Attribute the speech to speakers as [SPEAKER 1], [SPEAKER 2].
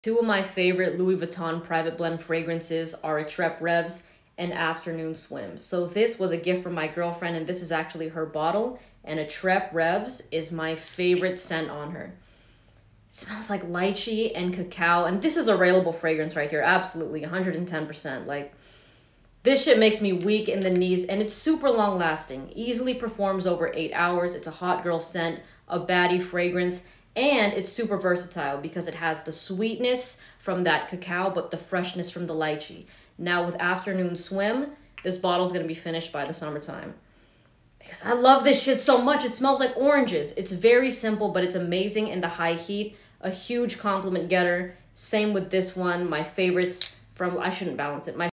[SPEAKER 1] Two of my favorite Louis Vuitton private blend fragrances are Attrape-Rêves and Afternoon Swim. So this was a gift from my girlfriend and this is actually her bottle and Attrape-Rêves is my favorite scent on her. It smells like lychee and cacao and this is a railable fragrance right here. Absolutely 110%. Like this shit makes me weak in the knees and it's super long lasting. Easily performs over 8 hours. It's a hot girl scent, a baddie fragrance and it's super versatile because it has the sweetness from that cacao but the freshness from the lychee. Now with afternoon swim, this bottle's gonna be finished by the summertime. Because I love this shit so much. It smells like oranges. It's very simple, but it's amazing in the high heat. A huge compliment getter. Same with this one. My favorites from, I shouldn't balance it. My